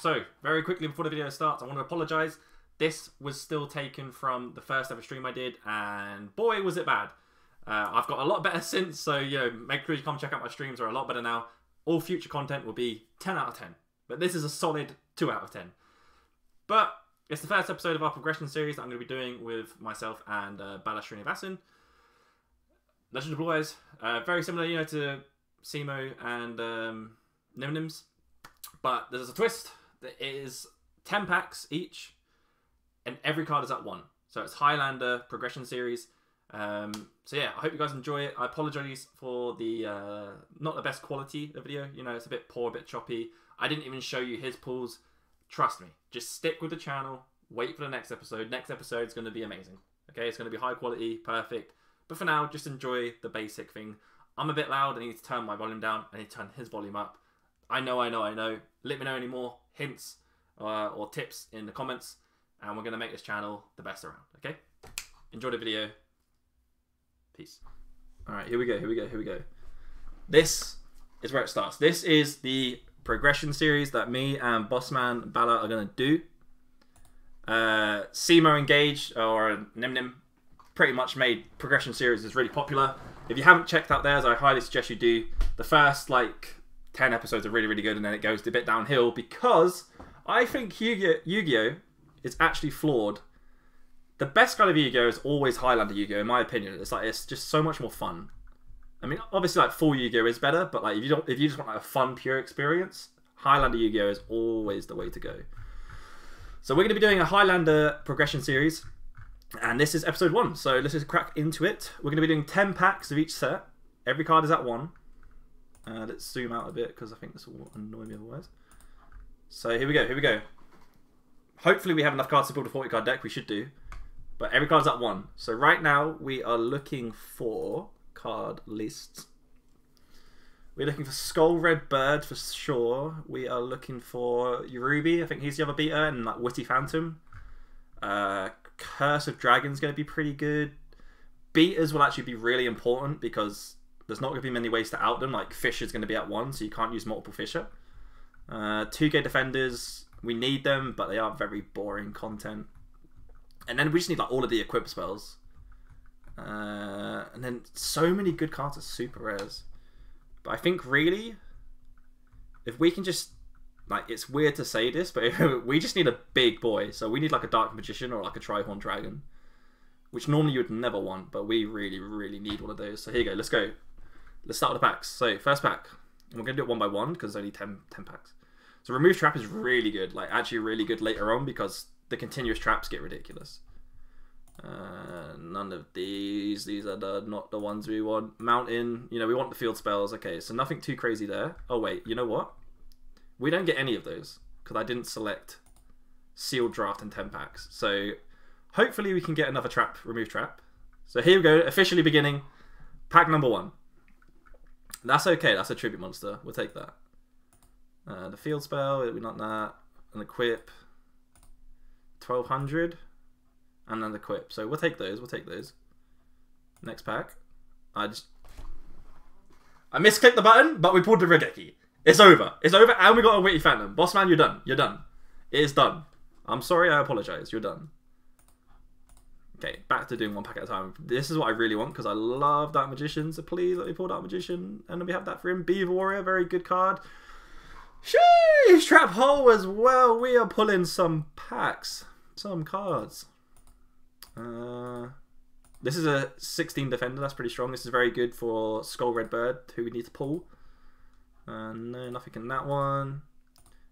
So, very quickly before the video starts, I want to apologise. This was still taken from the first ever stream I did, and boy, was it bad. Uh, I've got a lot better since, so you know, make sure you come check out my streams. Are a lot better now. All future content will be 10 out of 10, but this is a solid 2 out of 10. But it's the first episode of our progression series that I'm going to be doing with myself and uh, Bala Srinivasan. Legend of Eyes, uh, very similar, you know, to Simo and um, Nimnims, but there's a twist. There is 10 packs each, and every card is at one. So it's Highlander progression series. Um, so yeah, I hope you guys enjoy it. I apologize for the uh, not the best quality of video. You know, it's a bit poor, a bit choppy. I didn't even show you his pulls. Trust me, just stick with the channel. Wait for the next episode. Next episode is going to be amazing. Okay, it's going to be high quality, perfect. But for now, just enjoy the basic thing. I'm a bit loud. I need to turn my volume down. I need to turn his volume up. I know, I know, I know. Let me know any more hints uh, or tips in the comments, and we're going to make this channel the best around. Okay? Enjoy the video. Peace. All right, here we go. Here we go. Here we go. This is where it starts. This is the progression series that me and Bossman Bala are going to do. Uh, Simo Engage or Nimnim pretty much made progression series is really popular. If you haven't checked out theirs, I highly suggest you do. The first like 10 episodes are really, really good, and then it goes a bit downhill because I think Yu-Gi-Oh! is actually flawed. The best kind of Yu-Gi-Oh! is always Highlander Yu-Gi-Oh! in my opinion. It's like it's just so much more fun. I mean, obviously, like full Yu-Gi-Oh! is better, but like if you don't, if you just want like a fun, pure experience, Highlander Yu-Gi-Oh! is always the way to go. So we're going to be doing a Highlander progression series, and this is episode one. So let's just crack into it. We're going to be doing ten packs of each set. Every card is at one. Uh, let's zoom out a bit because I think this will annoy me otherwise. So here we go, here we go. Hopefully we have enough cards to build a 40 card deck, we should do. But every card's at one. So right now we are looking for card lists. We're looking for Skull Red Bird for sure. We are looking for Uraby, I think he's the other beater, and like Witty Phantom. Uh, Curse of Dragon's going to be pretty good. Beaters will actually be really important because there's not going to be many ways to out them. Like Fissure is going to be at one, so you can't use multiple Fissure. Uh, 2K defenders, we need them, but they are very boring content. And then we just need like all of the equip spells. Uh, and then so many good cards are super rares. But I think really, if we can just like, it's weird to say this, but we just need a big boy. So we need like a Dark Magician or like a Trihorn Dragon, which normally you would never want, but we really, really need one of those. So here you go. Let's go. Let's start with the packs. So first pack, we're gonna do it one by one because there's only 10, 10 packs. So remove trap is really good, like actually really good later on because the continuous traps get ridiculous. Uh, none of these. These are the not the ones we want. Mountain, you know, we want the field spells. Okay, so nothing too crazy there. Oh wait, you know what? We don't get any of those because I didn't select sealed draft and 10 packs. So hopefully we can get another trap, remove trap. So here we go, officially beginning pack number one. That's okay. That's a tribute monster. We'll take that. Uh, the field spell, we not that. An equip, 1200. And then the equip. So we'll take those. We'll take those. Next pack. I just. I misclicked the button, but we pulled the Raigeki. It's over. It's over, and we got a Witty Phantom. Boss man, you're done. You're done. It is done. I'm sorry, I apologize. You're done. Okay, back to doing one pack at a time. This is what I really want because I love Dark Magician. So please let me pull Dark Magician. And we have that for him. Beaver Warrior, very good card. Sheesh, Trap Hole as well. We are pulling some packs, some cards. Uh, this is a 16 defender. That's pretty strong. This is very good for Skull Red Bird, who we need to pull. Uh, no, nothing in that one.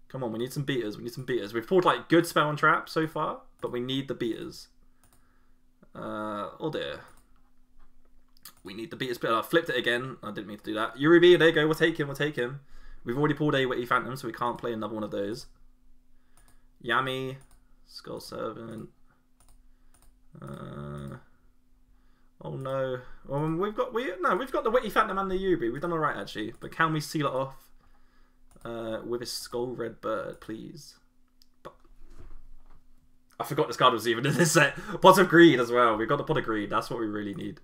Come on, we need some beaters. We need some beaters. We've pulled like good spell and trap so far, but we need the beaters. Uh, oh dear. We need the beaters. I flipped it again. I didn't mean to do that. Uraby, there you go. We'll take him. We'll take him. We've already pulled a Witty Phantom, so we can't play another one of those. Yami, Skull Servant. Uh, oh no. Um, we've got we no, we've got the Witty Phantom and the Yubi. We've done all right actually, but can we seal it off uh, with a Skull Red Bird, please? I forgot this card was even in this set. Pot of Greed as well. We've got the Pot of Greed. That's what we really need.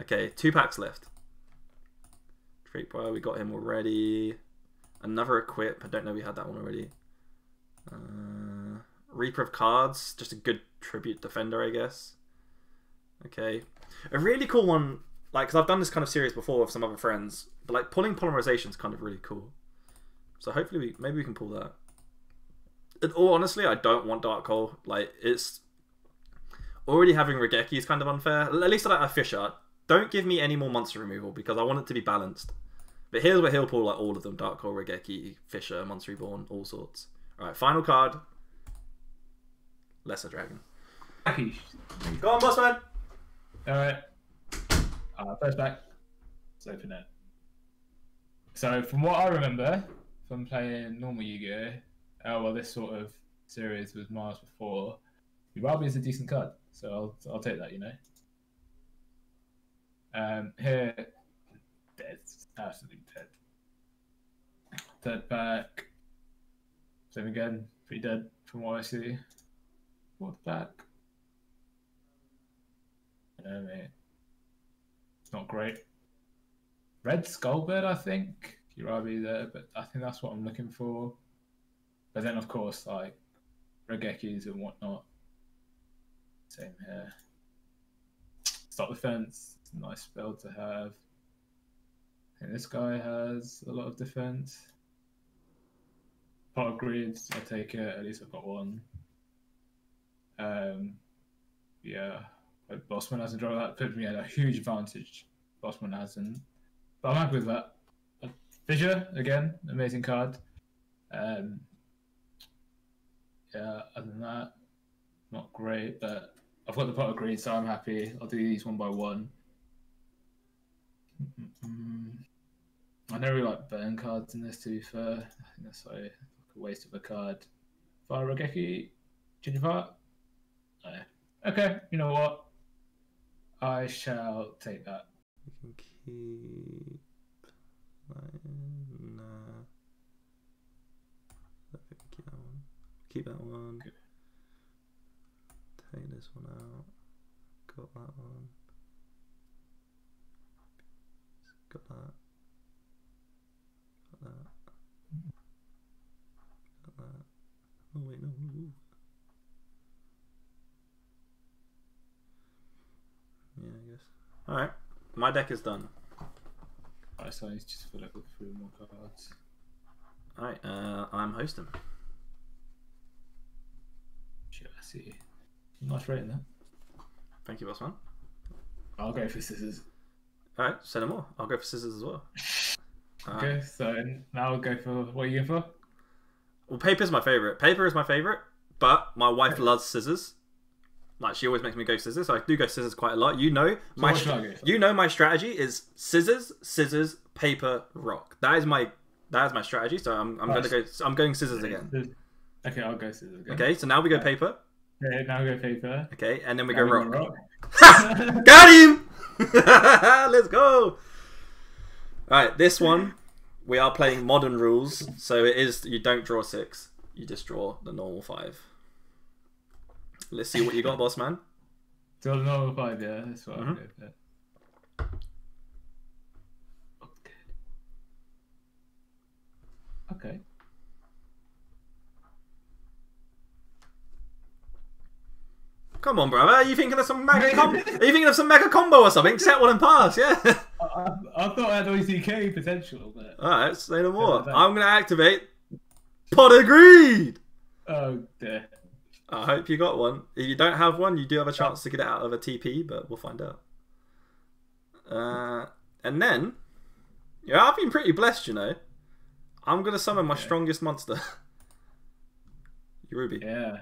Okay, two packs left. Drake Boy, we got him already. Another equip. I don't know we had that one already. Uh, Reaper of Cards, just a good tribute defender, I guess. Okay, a really cool one. Like, because I've done this kind of series before with some other friends, but like pulling polymerization is kind of really cool. So hopefully, we, maybe we can pull that. And, or honestly, I don't want Dark Hole. Like, it's already having Raigeki is kind of unfair. At least I like a Fissure. Don't give me any more monster removal because I want it to be balanced. But here's where he'll pull like all of them: Dark Hole, Raigeki, Fissure, Monster Reborn, all sorts. All right, final card. Lesser Dragon. Go on, boss man. All right. Uh, first back. Let's open it. So, from what I remember from playing normal Yu-Gi-Oh, oh well, this sort of series was Mars before, Uraby is a decent card, so I'll I'll take that. You know. Um, here, dead, absolutely dead. Third back. Same again, pretty dead from what I see. Fourth back. Yeah, mate. It's not great. Red Skullbird, I think. Uraby there, but I think that's what I'm looking for. But then, of course, like Raigekis and whatnot. Same here. Stop defense. Nice spell to have. And this guy has a lot of defense. Pot of Greed, I take it. At least I've got one. Um, yeah, but Bossman hasn't drawn that. Puts me at a huge advantage. Bossman hasn't. But I'm happy with that. Fissure, again, amazing card. Um, yeah, other than that, not great, but I've got the pot of greed, so I'm happy. I'll do these one by one. Mm-mm. I never really like burn cards in this, to be fair. I think that's like a waste of a card. Fire Raigeki, Ginger? No. Okay, you know what? I shall take that. We can keep. Nah. I think we keep that one. Keep that one. Take this one out. Got that one. Got that. Got that. Got that. Oh wait, no. ooh. Yeah, I guess. Alright. My deck is done. Alright, so I just fill it with three more cards. Alright, uh, I'm hosting. I see. Nice rating there. Thank you, boss man. I'll go for scissors. Alright, say no more. I'll go for scissors as well. Okay, so now I'll go for what are you going for? Well, paper is my favorite. Paper is my favorite, but my wife loves scissors. Like she always makes me go scissors, so I do go scissors quite a lot. You know my what should stra- I go for? you know my strategy is scissors, scissors, paper, rock. That is my that is my strategy. So I'm I'm Nice. gonna go. I'm going scissors again. Okay, I'll go scissors again. Okay, so now we go paper. Okay, now go paper. Okay, and then we Now go we rock. rock. Got him! Let's go. All right, this one we are playing modern rules, so it is you don't draw six, you just draw the normal five. Let's see what you got, boss man. Still normal five, yeah. That's what I'll Mhm. go for. Okay. Come on, brother. Are you thinking of some mega com- Are you thinking of some mega combo or something? Set one and pass, yeah. I, I, I thought I had OCK potential, but All right, say no more. Yeah, I'm gonna activate Pot of Greed! oh dear. I hope you got one. If you don't have one, you do have a chance to get it out of a TP, but we'll find out. Uh, and then, yeah, I've been pretty blessed, you know. I'm gonna summon my Okay. strongest monster, Ruby. Yeah.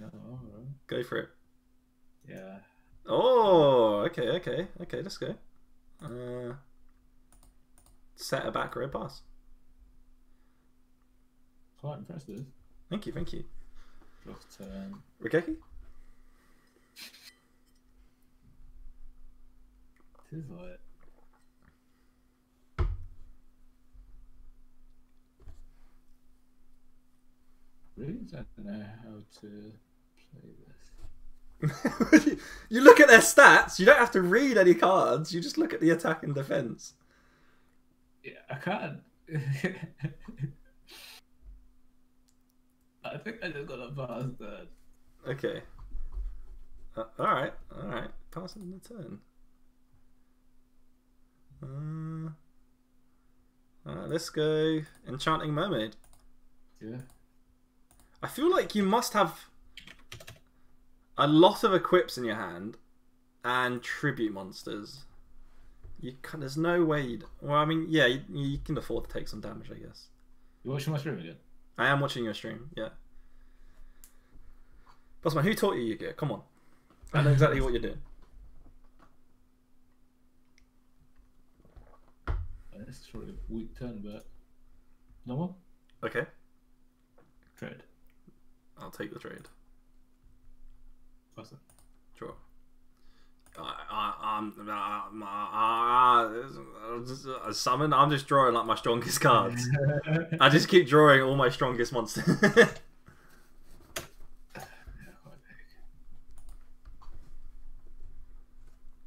No. Go for it. Yeah. Oh, okay, okay, okay. Let's go. Uh, set a back row pass. Quite impressive. Thank you, thank you. Just turn. Raigeki? This is like. Don't know how to play this. you look at their stats. You don't have to read any cards. You just look at the attack and defense. Yeah, I can't. I think I just got a that. Okay. Uh, all right, all right. Passing the turn. Uh, all right, let's go. Enchanting Mermaid. Yeah. I feel like you must have a lot of equips in your hand and tribute monsters. You can, there's no way. You'd, well, I mean, yeah, you, you can afford to take some damage, I guess. You're watching my stream again? I am watching your stream. Yeah. Bossman, who taught you Yu-Gi-Oh? Come on. I know exactly what you're doing. Uh, This is probably a weak turn, but no more. Okay, Trade. I'll take the trade. Awesome. Sure. I, I, I'm, uh, uh, summon. I'm just drawing like my strongest cards. I just keep drawing all my strongest monsters.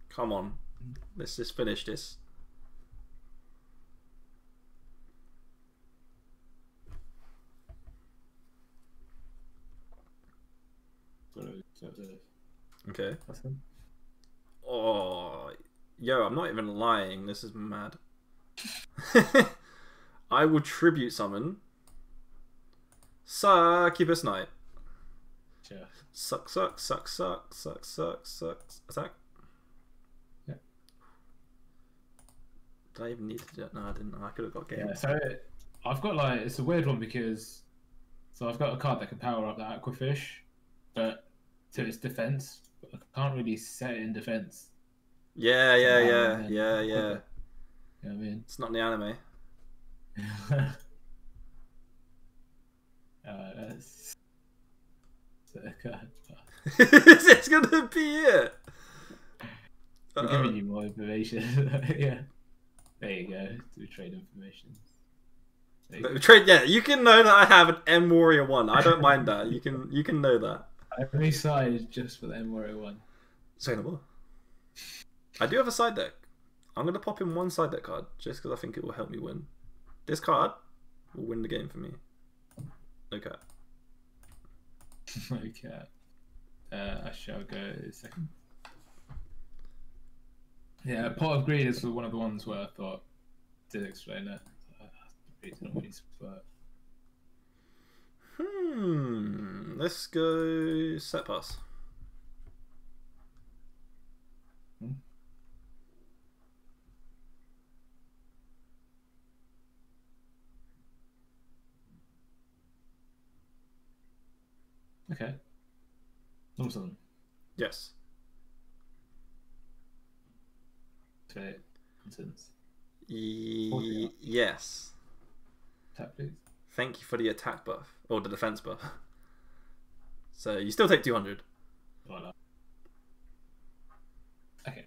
Come on, let's just finish this. Sorry, so this. Okay. Oh, yo, I'm not even lying. This is mad. I will tribute summon Succubus Knight. Sure. Suck, suck, suck, suck, suck, suck, suck. Attack. Yeah. Did I even need to do that? No, I didn't. I could have got game. Yeah, so I've got like it's a weird one because so I've got a card that can power up the aquafish, but to its defense, I can't really set it in defense. Yeah, yeah, yeah, yeah, yeah. You know what I mean? It's not in the anime. uh, that's so card. it's gonna be it. I'm giving you more information. yeah. There you go. Do trade information. There you But go. Trade, yeah, you can know that I have an M Warrior one. I don't mind that. You can, you can know that. I only side just for the M Warrior one. Say no more. I do have a side deck. I'm gonna pop in one side deck card just because I think it will help me win. This card will win the game for me. No Okay. okay. Uh, I shall go second. Yeah, Pot of Greed is one of the ones where I thought did explain it. It's not really spurt. Hmm. Let's go set pass. Okay. Awesome. Yes. Okay. E- yes. Tap please. Thank you for the attack buff or the defense buff. So you still take 200. Voila. Okay.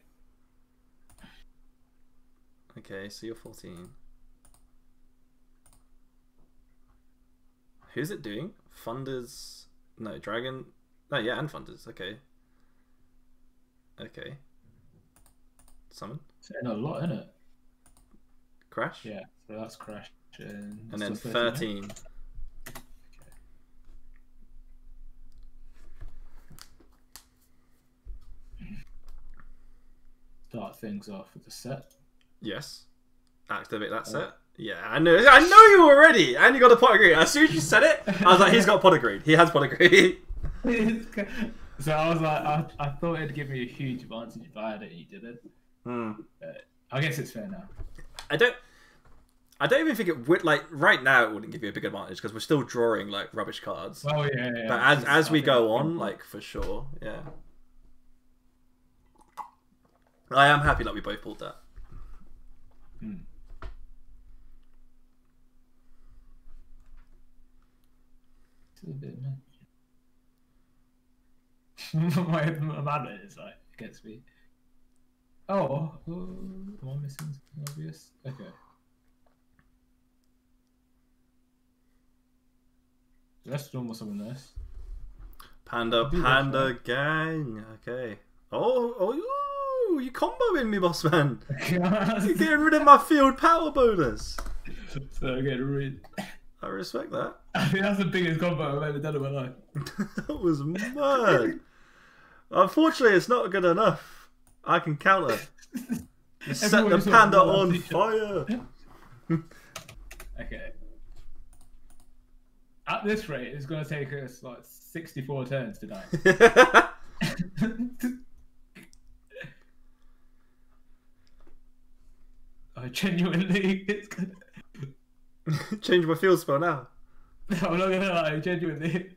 Okay, so you're 14. Who's it doing? Funders. No, Dragon. No, yeah, and Funders. Okay. Okay. Summon. Saying a lot, isn't it? Crash. Yeah. So that's crash. And, And then so 13. Okay. Start things off with the set. Yes. Activate that set. Yeah, I know. I know you already. And you got a pot of greed. As soon as you said it, I was like, he's got pot of greed. He has pot of greed. so I was like, I, I thought it'd give me a huge advantage if I had it and you didn't. Hmm. I guess it's fair now. I don't. I don't even think it would like right now. It wouldn't give you a big advantage because we're still drawing like rubbish cards. Oh yeah, yeah. but yeah. as as we go on, like for sure, yeah. I am happy that we both pulled that. Hmm. A bit man. My mana is like against me. Oh, oh, am I missing something obvious? Okay. Let's do almost something nice. Panda, that, panda gang. Okay. Oh, oh, ooh, you comboing me, boss man. You're getting rid of my field power bonus. so I get rid. I respect that. I think that's the biggest combo I've ever done in my life. that was mad. Unfortunately, it's not good enough. I can counter. You set the panda on fire. Okay. At this rate, it's going to take us like 64 turns to die. I genuinely, it's gonna... Change my field spell now. I'm not gonna lie, genuinely.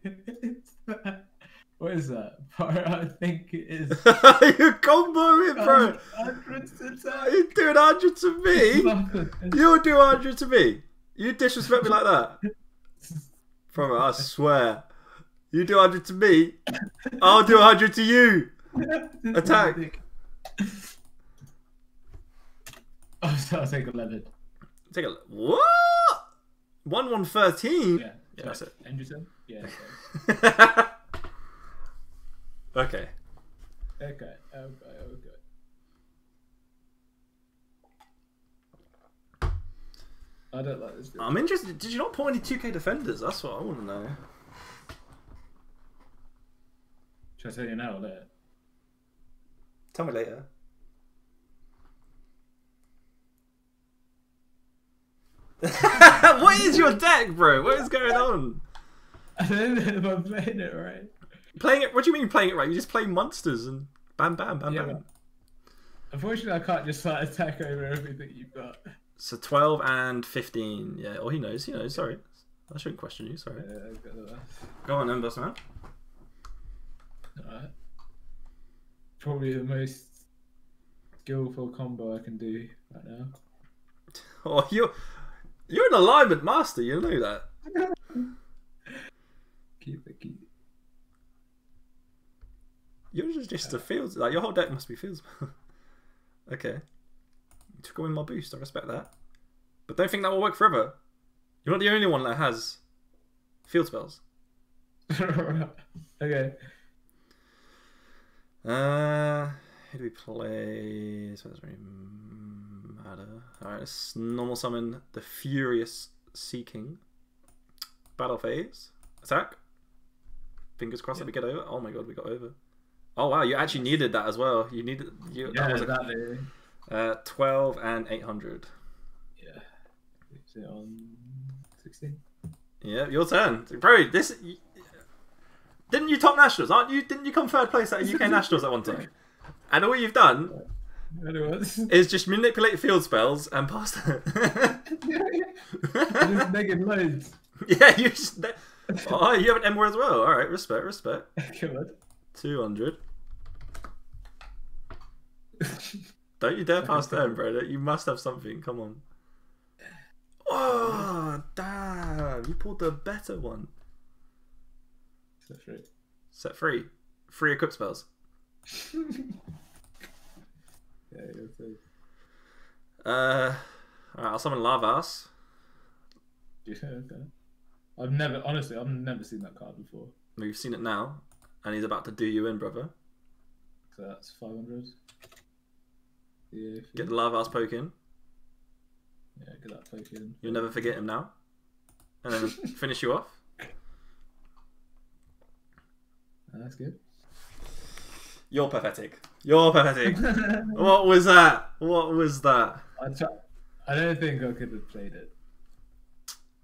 what is that? I think it is. You're comboing, bro. Hundreds of You doing hundred to me? times. You do hundred to me? You disrespect me like that, bro? I swear. You do hundred to me, I'll do hundred to you. Attack. Oh, so I'll take 11. Take a look. What? One one thirteen. Yeah, Yeah, that's it. Anderson? Yeah. Okay. okay. Okay. Okay. Okay. I don't like this. Game. I'm interested. Did you not pull any 2K defenders? That's what I want to know. Should I tell you now or later? Tell me later. what is your deck, bro? What is going on? I don't know if I'm playing it right. Playing it? What do you mean playing it right? You just play monsters and bam, bam, bam, Yeah, bam. Unfortunately, I can't just like attack over everything you've got. So 12 and 15. Yeah. Oh, he knows. He knows. Sorry. I shouldn't question you. Sorry. Yeah, got. Go on, boss man. Alright. Probably the most skillful combo I can do right now. Oh, you're you're an alignment master. You know that. Keep it, keep it. Yours is just just a fields. Like your whole deck must be fields. okay. You took away my boost. I respect that. But don't think that will work forever. You're not the only one that has field spells. okay. Uh, who do we play? So it doesn't really matter. Alright, let's normal summon the Furious Seeking. Battle phase. Attack. Fingers crossed that we get over. Oh my god, we got over. Oh wow, you actually needed that as well. You needed you. Yeah, that was a, exactly. Uh, twelve and eight hundred. Yeah. Is it on 16? Yeah, your turn, bro. This didn't you top nationals? Aren't you? Didn't you come third place at UK nationals at one time? And all you've done is just manipulate field spells and pass them. Just making loads. yeah, you just. Oh, you have an M word as well. All right, respect, respect. Come on. Two hundred. Don't you dare pass them, bro. You must have something. Come on. Oh, damn! You pulled the better one. So free. Set free. Free equip spells. Yeah, you're. Uh, alright, I'll summon Larvas. Yeah, okay. I've never, honestly, I've never seen that card before. We've seen it now, and he's about to do you in, brother. So that's 500. Yeah, Get the Larvas poke in. yeah, get that poke in. You'll never forget him now. And then finish you off. That's good. You're pathetic. You're pathetic. what was that? What was that? I, don't think I could have played it.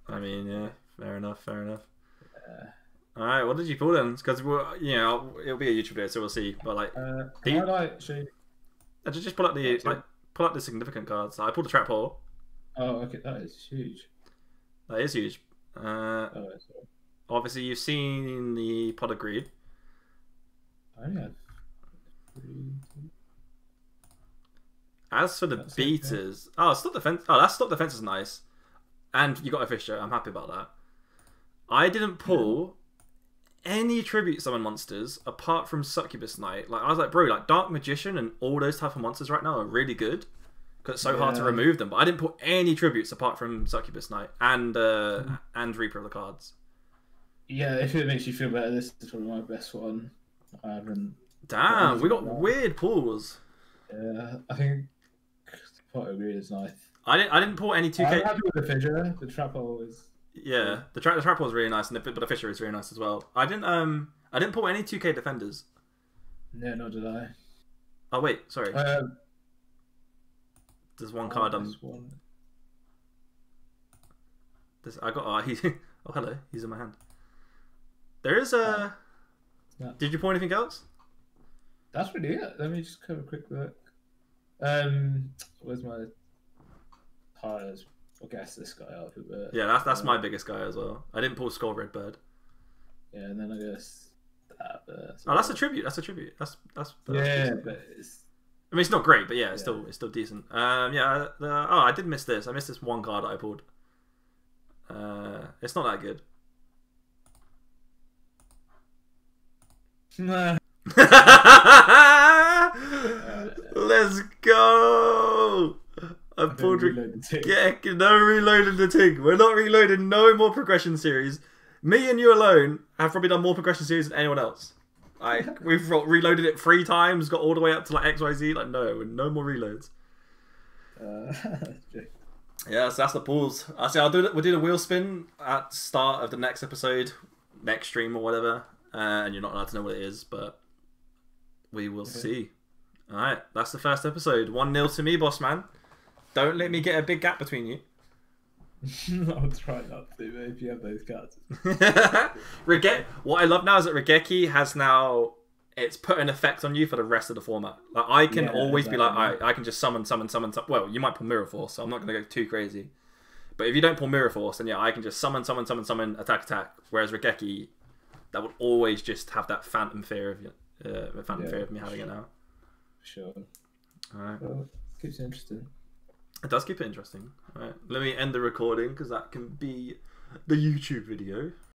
I mean, yeah, fair enough, fair enough. Uh, Alright, what did you pull then? Because, you know, it'll be a YouTube video, so we'll see. But, like, uh, I like show you? Uh, just just pull up the, like, pull up the significant cards. I pulled the trap hole. Oh, okay, that is huge. That is huge. Uh, Oh, obviously, you've seen the Pot of Greed. I have. As for the That's okay. beaters, oh, stop defense. Oh, that stop defense is nice, and you got a Fissure. I'm happy about that. I didn't pull any tribute summon monsters apart from Succubus Knight. Like I was like, bro, like Dark Magician and all those type of monsters right now are really good because it's so hard to remove them. But I didn't put any tributes apart from Succubus Knight and uh, Mm. and Reaper of the Cards. Yeah, if it makes you feel better, this is probably my best one. I haven't. Damn, we got Yeah. weird pulls. Yeah, I think Pot of is nice. I didn't. I didn't pull any two I'm happy with the fissure. The trap hole is. Yeah, the trap the trap was really nice, and the, but the fissure is really nice as well. I didn't um I didn't pull any two K defenders. No, nor did I. Oh wait, sorry. Um, There's one card. oh, there's one. this, I got. Oh, he. Oh hello, he's in my hand. There is a. No. Did you pull anything else? That's really it. Let me just have a quick look. Um, where's my tires? I'll guess this guy up a bit. Yeah, that's that's Uh, my biggest guy as well. I didn't pull Skull Red Bird. Yeah, and then I guess that. There, Oh, that's a tribute. That's a tribute. That's that's. that's Yeah, decent. but it's I mean, it's not great, but yeah, it's Yeah. still it's still decent. Um, yeah. The, oh, I did miss this. I missed this one card that I pulled. Uh, it's not that good. nah. Let's go! I I pulled. didn't Re- reload the tick. yeah, no reloading the thing. We're not reloading no more progression series. Me and you alone have probably done more progression series than anyone else. Like we've reloaded it three times, got all the way up to like X Y Z. Like no, no more reloads. Uh, Yeah, so that's the pulls. I say I'll do. We'll do the wheel spin at start of the next episode, next stream or whatever. Uh, and you're not allowed to know what it is, but we will see. All right, that's the first episode. One 0 to me, boss man. Don't let me get a big gap between you. I'll try not to, but if you have those cards. Rege- what I love now is that Raigeki has now it's put an effect on you for the rest of the format. Like I can Yeah, always be like, exactly. I, I can just summon, summon, summon, summon. Well, you might pull Mirror Force, so I'm not going to go too crazy. But if you don't pull Mirror Force, then yeah, I can just summon, summon, summon, summon, attack, attack. Whereas Raigeki, that would always just have that phantom fear of you, uh, phantom Yeah, fear of me having it now. Sure. All right, Well, keeps it interesting. It does keep it interesting. All right, let me end the recording because that can be the YouTube video.